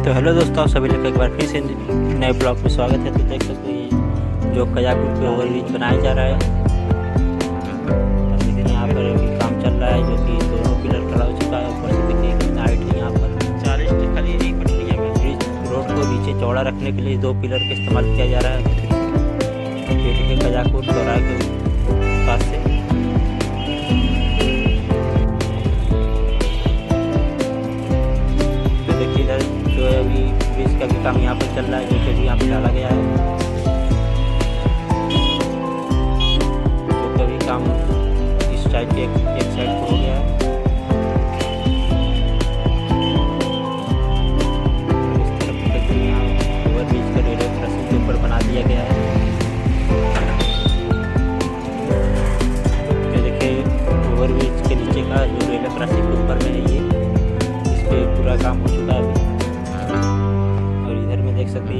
तो हेलो दोस्तों सभी लोग एक बार फिर से नए ब्लॉग में स्वागत है। तो देख सकते हैं जो कयाक पे ओवर ब्रिज बनाया जा रहा है। तो यहाँ पर अभी काम चल रहा है जो कि दोनों पिलर खड़ा हो चुका है। ऊपर से देखिए कितना हाइट है यहाँ पर। चालीस से खाली यही पटरी है। ब्रिज रोड को नीचे चौड़ा रखने के लिए दो पिलर का इस्तेमाल किया जा रहा है। ये देखिए के पास से। ऑफ़िस का भी काम यहाँ पर चल रहा है, जो कि अभी यहाँ पर डाला गया है। तो कभी काम इस टाइप के, एक साइड को हो गया है।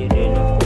You.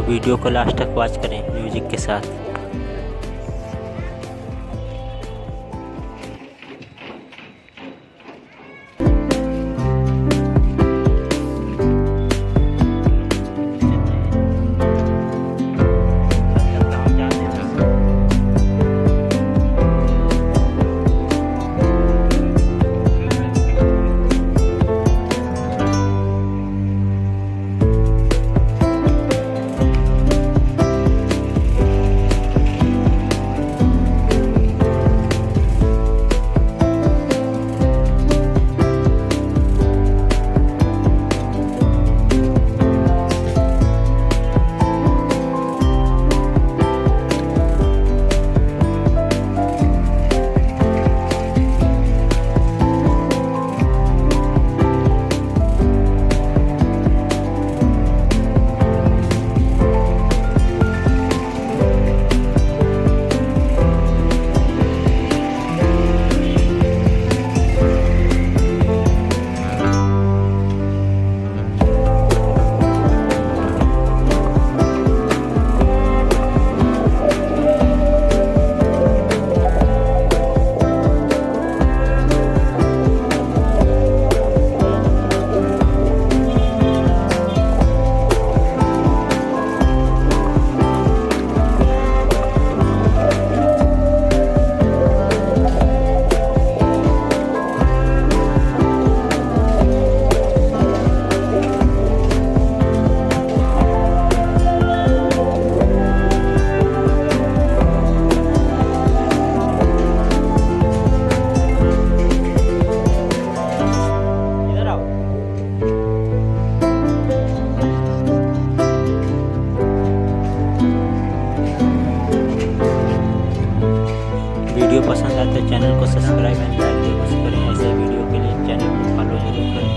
तो वीडियो को लास्ट तक वॉच करें म्यूज़िक के साथ। पसंद आए तो चैनल को सब्सक्राइब एंड लाइक ज़रूर करें। ऐसे वीडियो के लिए चैनल को फॉलो ज़रूर करें।